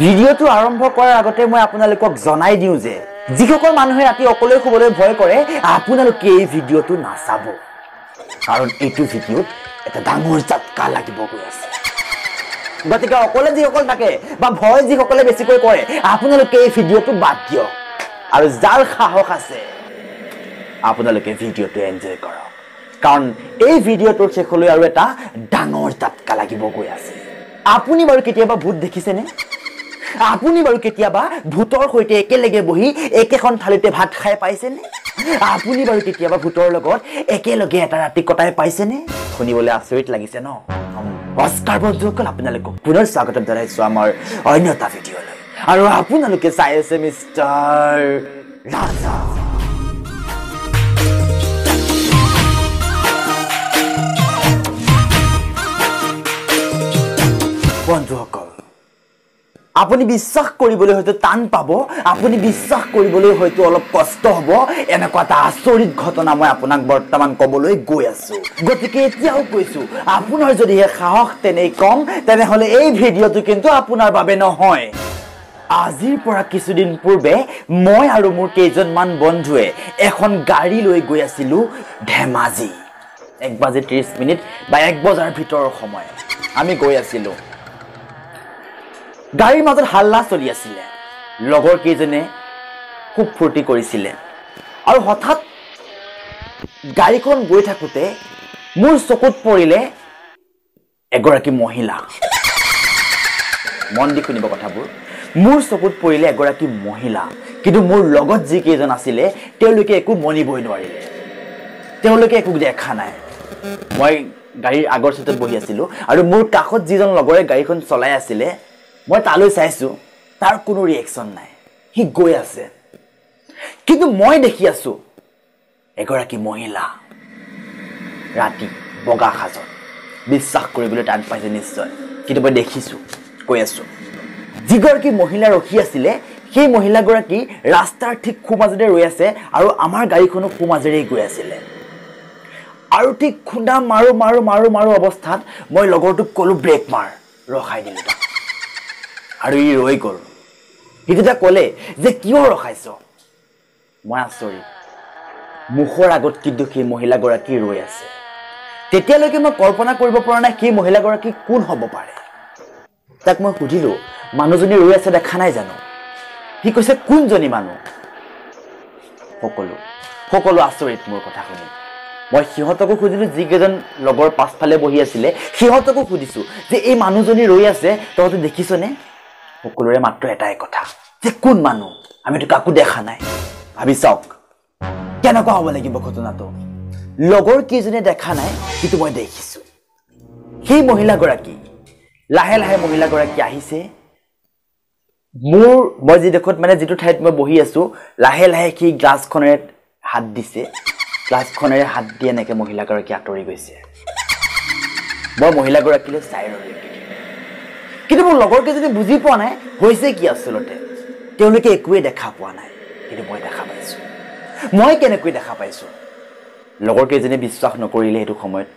ভিডিঅ'টো আৰম্ভ কৰাৰ আগতে মই আপোনালোকক জনাই দিওঁ যে যিসকল মানুহে ৰাতি অকলে শুবলৈ ভয় কৰে আপোনালোকে এই ভিডিঅ'টো নাচাব। কাৰণ এইটো ভিডিঅ'ত এটা ডাঙৰ জাতকা লাগিব গৈ আছে। গতিকে অকলে যিসকল থাকে বা ভয় যিসকলে বেছিকৈ কৰে আপোনালোকে এই ভিডিঅ'টো বাদ দিয়ক। আৰু যাৰ সাহস আছে আপোনালোকে ভিডিঅ'টো এনজয় কৰক। কাৰণ এই ভিডিঅ'টোৰ শেষলৈ আৰু এটা ডাঙৰ জাতকা লাগিব গৈ আছে। আপুনি বাৰু কেতিয়াবা ভূত দেখিছেনে? আপুনি বাৰু কেতিয়াবা ভূতৰ সৈতে একেলগে বহি একেখন থালিতে ভাত খাই পাইছেনে? আপুনি বাৰু কেতিয়াবা ভূতৰ লগত একেলগে এটা ৰাতি কটাই পাইছেনে? শুনিবলৈ আচৰিত লাগিছে ন? অস্কাৰ বন্ধুসকল আপোনালোকক পুনৰ স্বাগতম জনাইছো আমাৰ অন্য এটা ভিডিঅ'লৈ। আৰু আপোনালোকে চাই আছে মিষ্টাৰ ৰাজা। আপুনি বিশ্বাস কৰিবলৈ হয়তো টান পাব আপুনি বিশ্বাস কৰিবলৈ হয়তো অলপ কষ্ট হ'ব। এনেকুৱা এটা আচৰিত ঘটনা মই আপোনাক বৰ্তমান ক'বলৈ গৈ আছো। গতিকে এতিয়াও কৈছো আপোনাৰ যদিহে সাহস তেনেই কম তেনেহ'লে এই ভিডিঅ'টো কিন্তু আপোনাৰ বাবে নহয়। আজিৰ পৰা কিছুদিন পূৰ্বে মই আৰু মোৰ কেইজনমান বন্ধুৱে এখন গাড়ী লৈ গৈ আছিলো ধেমাজি। এক বাজি ত্ৰিছ মিনিট বা এক বজাৰ ভিতৰৰ সময়। আমি গৈ আছিলোঁ। গাড়ীৰ মাজত হাল্লা চলি আছিলে। লগৰ কেইজনে খুব ফূৰ্তি কৰিছিলে। আৰু হঠাৎ গাড়ীখন গৈ থাকোঁতে মোৰ চকুত পৰিলে এগৰাকী মহিলা। মন দি শুনিব কথাবোৰ। মোৰ চকুত পৰিলে এগৰাকী মহিলা। কিন্তু মোৰ লগত যিকেইজন আছিলে তেওঁলোকে একো মনিবই নোৱাৰিলে। তেওঁলোকে একো দেখা নাই। মই গাড়ীৰ আগৰ চিটত বহি আছিলোঁ আৰু মোৰ কাষত যিজন লগৰে গাড়ীখন চলাই আছিলে মই তালৈ চাইছোঁ তাৰ কোনো ৰিয়েকশ্যন নাই। সি গৈ আছে। কিন্তু মই দেখি আছোঁ এগৰাকী মহিলা। ৰাতি বগা সাজত। বিশ্বাস কৰিবলৈ টান পাইছে নিশ্চয়। কিন্তু মই দেখিছোঁ কৈ আছোঁ। যিগৰাকী মহিলা ৰখি আছিলে সেই মহিলাগৰাকী ৰাস্তাৰ ঠিক সোঁমাজেৰে ৰৈ আছে আৰু আমাৰ গাড়ীখনো সোঁমাজেৰেই গৈ আছিলে। আৰু ঠিক খুন্দা মাৰো মাৰো মাৰো মাৰো অৱস্থাত মই লগৰটোক ক'লোঁ ব্ৰেক মাৰ। ৰখাই দিলোঁ আৰু ই ৰৈ গ'ল। সি তেতিয়া ক'লে যে কিয় ৰখাইছ? মই আচৰিত মুখৰ আগত কিন্তু সেই মহিলাগৰাকী ৰৈ আছে। তেতিয়ালৈকে মই কল্পনা কৰিব পৰা নাই সেই মহিলাগৰাকী কোন হ'ব পাৰে। তাক মই সুধিলোঁ মানুহজনী ৰৈ আছে দেখা নাই জানো? সি কৈছে কোনজনী মানুহ? সকলো সকলো আচৰিত মোৰ কথা শুনি। মই সিহঁতকো সুধিলোঁ যিকেইজন লগৰ পাছফালে বহি আছিলে সিহঁতকো সুধিছোঁ যে এই মানুহজনী ৰৈ আছে তহঁতে দেখিছনে? সকলোৰে মাত্ৰ এটাই কথা যে কোন মানুহ? আমিতো কাকো দেখা নাই। ভাবি চাওক কেনেকুৱা হ'ব লাগিব ঘটনাটো? লগৰ কেইজনে দেখা নাই কিন্তু মই দেখিছোঁ। সেই মহিলাগৰাকী লাহে লাহে মহিলাগৰাকী আহিছে। মোৰ মই যিডোখৰত মানে যিটো ঠাইত মই বহি আছোঁ লাহে লাহে সেই গ্লাছখনেৰে হাত দিছে। গ্লাছখনেৰে হাত দি এনেকৈ মহিলাগৰাকী আঁতৰি গৈছে। মই মহিলাগৰাকীলৈ চাই ৰ'লোঁ। কিন্তু মোৰ লগৰ কেইজনী বুজি পোৱা নাই হৈছে কি আচলতে। তেওঁলোকে একোৱেই দেখা পোৱা নাই কিন্তু মই দেখা পাইছোঁ। মই কেনেকৈ দেখা পাইছোঁ? লগৰ কেইজনে বিশ্বাস নকৰিলে সেইটো সময়ত।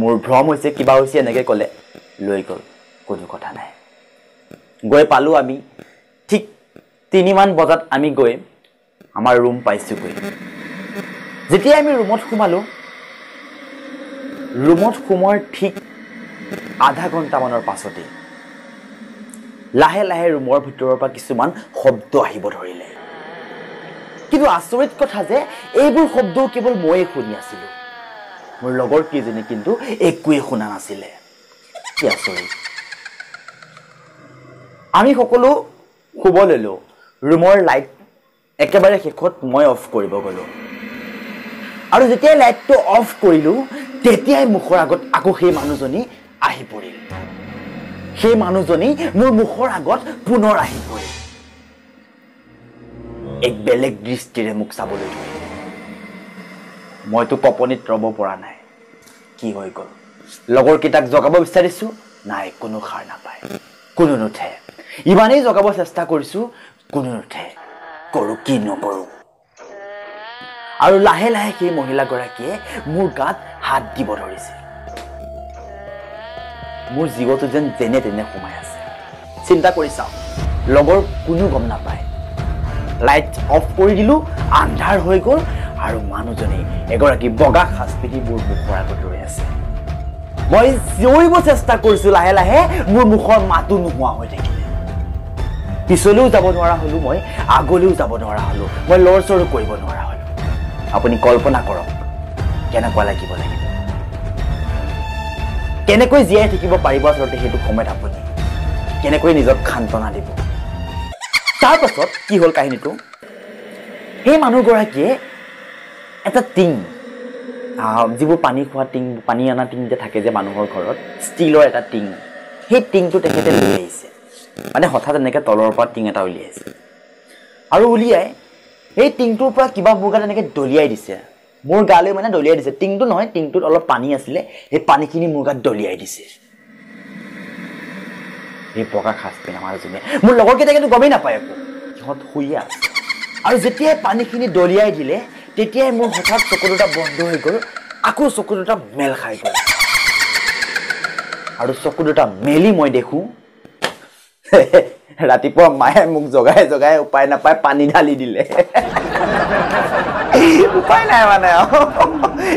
মোৰ ভ্ৰম হৈছে কিবা হৈছে এনেকৈ ক'লে। লৈ গ'ল কোনো কথা নাই। গৈ পালোঁ আমি। ঠিক তিনিমান বজাত আমি গৈ আমাৰ ৰুম পাইছোঁগৈ। যেতিয়া আমি ৰুমত সোমালোঁ ৰুমত সোমোৱাৰ ঠিক আধা ঘণ্টামানৰ পাছতেই লাহে লাহে ৰুমৰ ভিতৰৰ পৰা কিছুমান শব্দ আহিব ধৰিলে। কিন্তু আচৰিত কথা যে এইবোৰ শব্দও কেৱল ময়ে শুনি আছিলোঁ। মোৰ লগৰ কেইজনী কিন্তু একোৱেই শুনা নাছিলে। কি আচৰিত। আমি সকলো শুব ল'লোঁ। ৰুমৰ লাইট একেবাৰে শেষত মই অফ কৰিব গ'লোঁ। আৰু যেতিয়াই লাইটটো অফ কৰিলোঁ তেতিয়াই মুখৰ আগত আকৌ সেই মানুহজনী আহি পৰিল। সেই মানুহজনী মোৰ মুখৰ আগত পুনৰ আহি পৰিল। এক বেলেগ দৃষ্টিৰে মোক চাবলৈ ধৰিলে। মইতো কপনিত ৰ'ব পৰা নাই। কি হৈ গ'ল? লগৰকেইটাক জগাব বিচাৰিছোঁ? নাই কোনো সাৰ নাপায়। কোনো নুঠে। ইমানেই জগাব চেষ্টা কৰিছোঁ কোনো নুঠে। কৰোঁ কি নকৰোঁ। আৰু লাহে লাহে সেই মহিলাগৰাকীয়ে মোৰ গাত হাত দিব ধৰিছে। মোৰ জীৱটো যেন যেনে তেনে সোমাই আছে। চিন্তা কৰি চাওক লগৰ কোনো গম নাপায়। লাইট অফ কৰি দিলোঁ আন্ধাৰ হৈ গ'ল আৰু মানুহজনী এগৰাকী বগা সাজ পিন্ধি মোৰ মুখৰ আগত ৰৈ আছে। মই চিঞৰিব চেষ্টা কৰিছোঁ লাহে লাহে মোৰ মুখৰ মাতো নোহোৱা হৈ থাকিলে। পিছলৈও যাব নোৱাৰা হ'লোঁ মই আগলৈও যাব নোৱাৰা হ'লোঁ। মই লৰ চৰো কৰিব নোৱাৰা হ'লোঁ। আপুনি কল্পনা কৰক কেনেকুৱা লাগিব লাগিব। কেনেকৈ জীয়াই থাকিব পাৰিব আচলতে সেইটো সময়ত আপুনি কেনেকৈ নিজক সান্তনা দিব। তাৰপাছত কি হ'ল কাহিনীটো? সেই মানুহগৰাকীয়ে এটা টিং যিবোৰ পানী খোৱা টিং পানী অনা টিং যে থাকে যে মানুহৰ ঘৰত ষ্টীলৰ এটা টিং সেই টিংটো তেখেতে লৈ আহিছে। মানে হঠাৎ এনেকৈ তলৰ পৰা টিং এটা উলিয়াইছে। আৰু উলিয়াই সেই টিংটোৰ পৰা কিবা মোৰ গাত এনেকৈ দলিয়াই দিছে। মোৰ গালৈ মানে দলিয়াই দিছে। টিংটো নহয় টিংটোত অলপ পানী আছিলে। সেই পানীখিনি মোৰ গাত দলিয়াই দিছে। এই বগা সাজ পিন্ধা মানুহজনীয়ে। মোৰ লগৰকেইটা কিন্তু গমেই নাপায় একো। সিহঁত আছে। আৰু যেতিয়াই পানীখিনি দলিয়াই দিলে তেতিয়াই মোৰ হঠাৎ চকু দুটা বন্ধ হৈ গ'ল। আকৌ চকু দুটা মেল খাই গ'ল। আৰু চকু দুটা মেলি মই দেখোঁ। ৰাতিপুৱা মায়ে মোক জগাই জগাই উপায় নাপায় পানী ঢালি দিলে। উপায় নাই মানে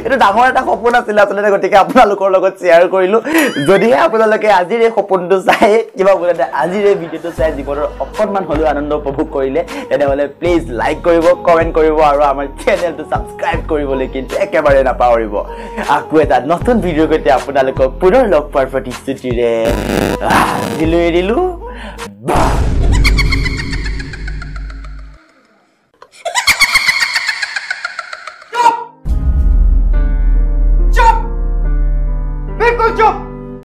এইটো ডাঙৰ এটা সপোন আছিলে আচলতে গতিকে আপোনালোকৰ লগত শ্বেয়াৰ কৰিলোঁ। যদিহে আপোনালোকে আজিৰ এই সপোনটো চাই কিবা বোলে আজিৰ এই ভিডিঅ'টো চাই জীৱনৰ অকণমান হ'লেও আনন্দ উপভোগ কৰিলে তেনেহ'লে প্লিজ লাইক কৰিব কমেণ্ট কৰিব আৰু আমাৰ চেনেলটো ছাবস্ক্ৰাইব কৰিবলৈ কিন্তু একেবাৰে নাপাহৰিব। আকৌ এটা নতুন ভিডিঅ'ৰ সৈতে আপোনালোকক পুনৰ লগ পোৱাৰ প্ৰতিশ্ৰুতিৰে দিলোঁ এৰিলোঁ।